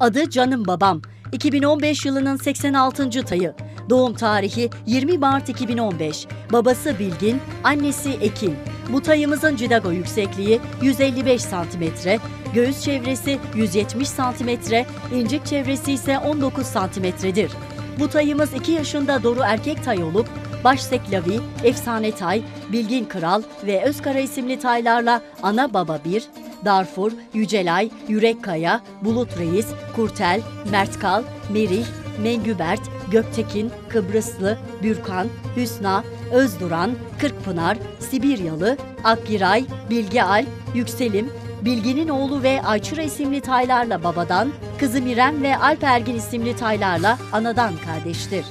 Adı Canım Babam. 2015 yılının 86. tayı. Doğum tarihi 20 Mart 2015. Babası Bilgin, annesi Ekin. Bu tayımızın cidago yüksekliği 155 cm, göğüs çevresi 170 cm, incik çevresi ise 19 cm'dir. Bu tayımız 2 yaşında Doru erkek tay olup Başsek Lavi, Efsane Tay, Bilgin Kral ve Özkara isimli taylarla Ana Baba 1, Darfur, Yücelay, Yürekkaya, Bulut Reis, Kurtel, Mertkal, Merih, Mengübert, Göktekin, Kıbrıslı, Bürkan, Hüsna, Özduran, Kırkpınar, Sibiryalı, Akgiray, Bilge Al, Yükselim, Bilginin oğlu ve Ayçıra isimli taylarla babadan, kızı Mirem ve Alp Ergin isimli taylarla anadan kardeştir.